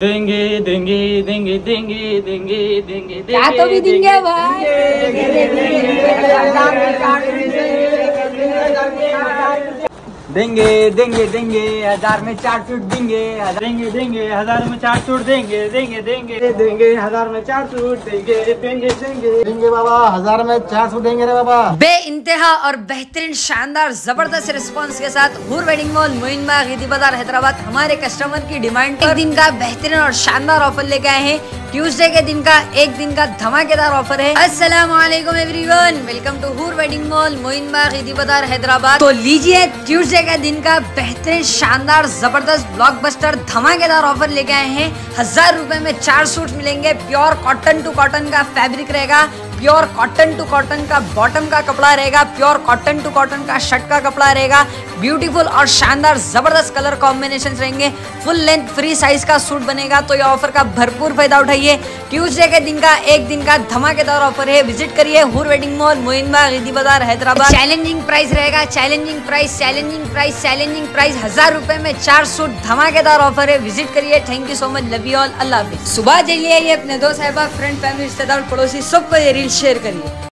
देंगे देंगे देंगे देंगे देंगे देंगे क्या तो भी देंगे भाई देंगे देंगे देंगे हज़ार में चार सूट देंगे हजार- देंगे देंगे हज़ार में चार सूट देंगे देंगे देंगे देंगे हज़ार में चार सूट देंगे देंगे देंगे। देंगे बाबा हज़ार में चार सौ देंगे रे बाबा। बे इंतहा और बेहतरीन शानदार ज़बरदस्त रिस्पांस के साथ हूर वेडिंग मॉल मोइन बाग बाज़ार हैदराबाद हमारे कस्टमर की डिमांड एक दिन का बेहतरीन और शानदार ऑफ़र लेके आए हैं। ट्यूसडे के दिन का, एक दिन का धमाकेदार ऑफ़र है। अस्सलाम वालेकुम everyone, welcome to Hoor wedding mall, Moin Bagh Bazaar Hyderabad. तो लीजिए ट्यूसडे के दिन का बेहतरीन, शानदार, ज़बरदस्त ब्लॉकबस्टर धमाकेदार ऑफ़र लेके आए हैं। हज़ार रुपए में चार सूट मिलेंगे प्योर कॉटन टू कॉटन का फैब्रिक रहेगा। प्योर कॉटन टू कॉटन का बॉटम का कपड़ा रहेगा प्योर कॉटन टू कॉटन का शर्ट का कपड़ा रहेगा। ब्यूटीफुल और शानदार ज़बरदस्त कलर कॉम्बिनेशन रहेंगे। फुल लेंथ फ्री साइज़ का सूट बनेगा तो ये ऑफ़र का भरपूर फ़ायदा उठाइए। ट्यूसडे के दिन का एक दिन का धमाकेदार ऑफ़र है। विज़िट करिए हुर wedding mall Moinbagh Eidi Bazar Hyderabad. Challenging price रहेगा challenging price challenging price challenging price हज़ार रुपए में चार सूट धमाकेदार ऑफ़र है। विज़िट करिए। Thank you so much love you all Allah सुबह चलिए ये अपने दोस्त साहबा फ्रेंड फैमिली रिश्तेदार पड़ोसी सबको ये रील शेयर करिए।